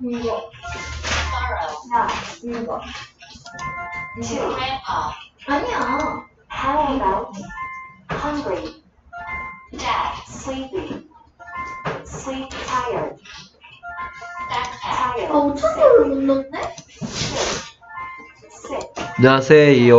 이거. sorrow, 야, 이거. 이거. 아니야. How about hungry, dad, sleepy, sleep tired, tired, 5천 원을 못 넣네? sick. 안녕하세요.